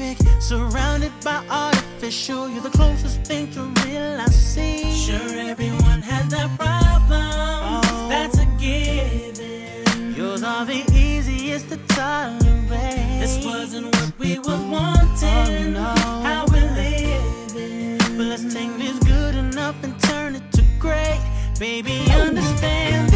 perfect, surrounded by artificial. You're the closest thing to real I see. Sure, everyone has that problem. Oh, that's a given. Yours are the easiest to tolerate. This wasn't what we were wanting. Oh, no. How we're living. But let's take this good enough and turn it to great. Baby, understand.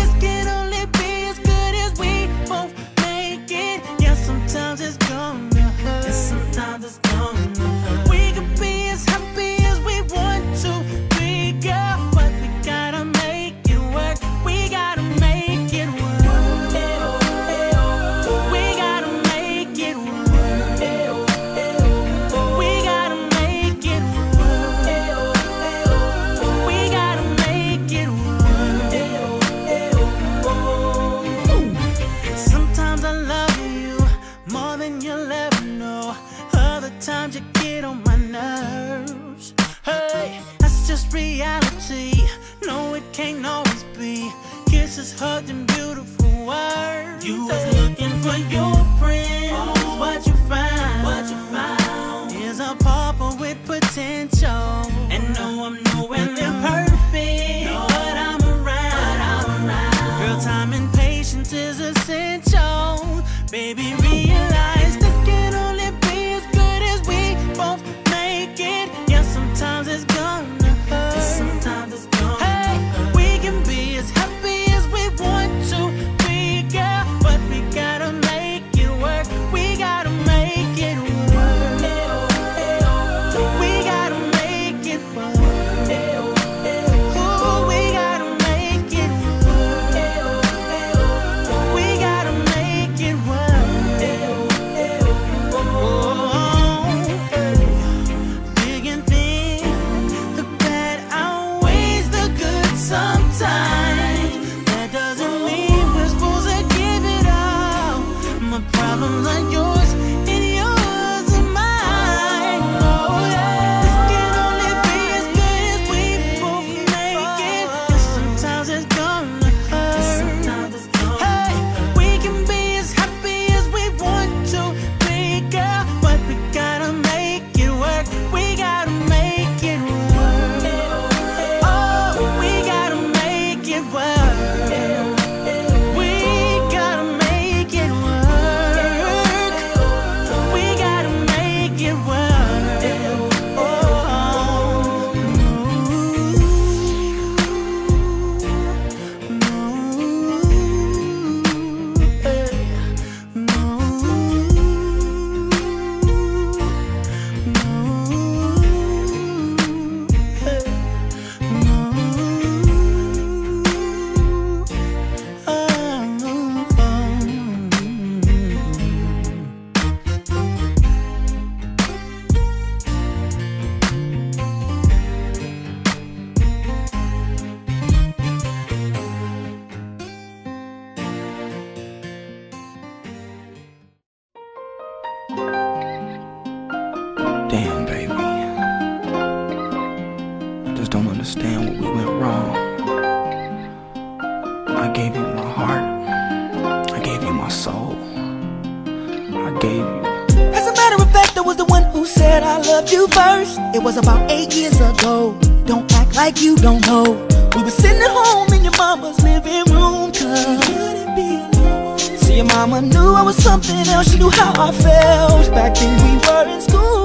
uses hugged in beautiful words. You just don't understand what we went wrong. I gave you my heart. I gave you my soul. I gave you. As a matter of fact, I was the one who said I loved you first. It was about eight years ago. Don't act like you don't know. We were sitting at home in your mama's living room. She couldn't be alone. See, your mama knew I was something else. She knew how I felt. Back then we were in school.